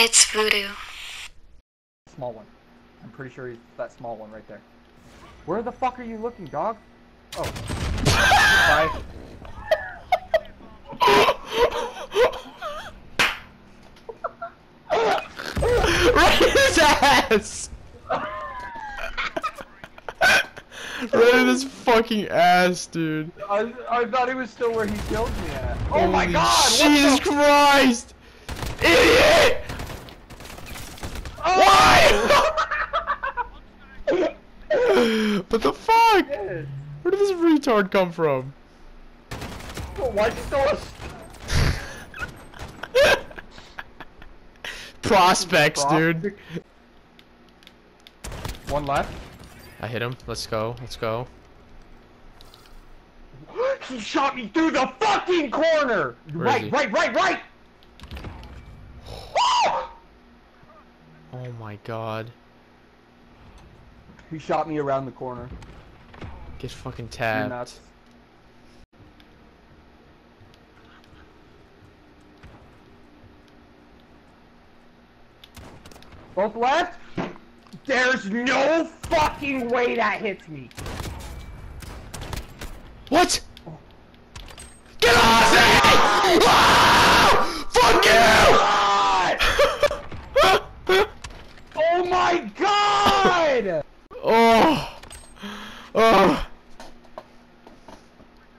It's voodoo. Small one. I'm pretty sure he's that small one right there. Where the fuck are you looking, dog? Oh. Bye. right in his ass! right in his fucking ass, dude. I, I thought he was still where he killed me at. Oh my god! Jesus what the Christ! Idiot! Oh! what the fuck? Where did this retard come from? Oh, why'd you throw us? Prospects, dude. One left. I hit him. Let's go. Let's go. he shot me through the fucking corner! Where right, right, right, right! Oh my god. He shot me around the corner. Get fucking You're tapped. nuts. Both left? There's no fucking way that hits me. What? Oh. Oh.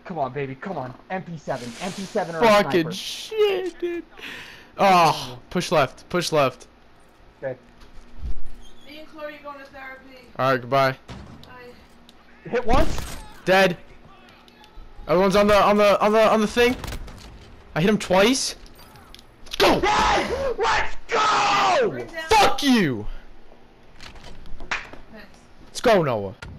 come on, baby, come on. MP7, MP7 or a Fucking shit, dude. Oh. Push left. Push left. Okay. Me and Chloe are going to therapy. Alright, goodbye. I... Hit once? Dead. Everyone's on the on the on the on the thing. I hit him twice. Go! Dead! Let's go! Fuck you! Let's go, Noah.